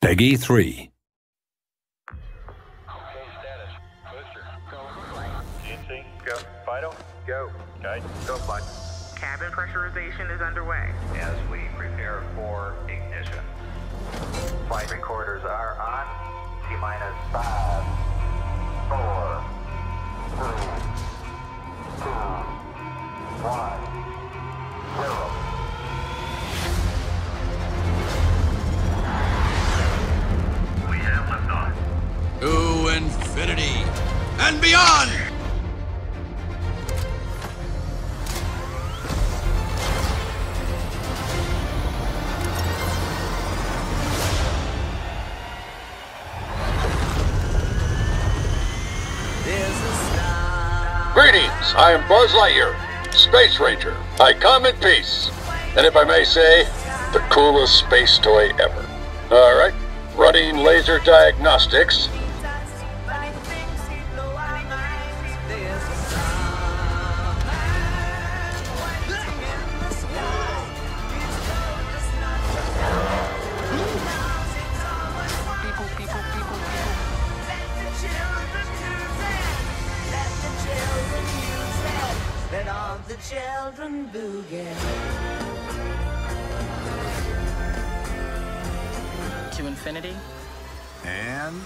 Peggy 3. GNC, go. Fido, go. Guide, go flight. Cabin pressurization is underway. As we prepare for ignition. Flight recorders are on. T minus 5. Infinity and beyond! Greetings, I am Buzz Lightyear, Space Ranger. I come in peace. And if I may say, the coolest space toy ever. Alright, running laser diagnostics. Let all the children boogie. To infinity And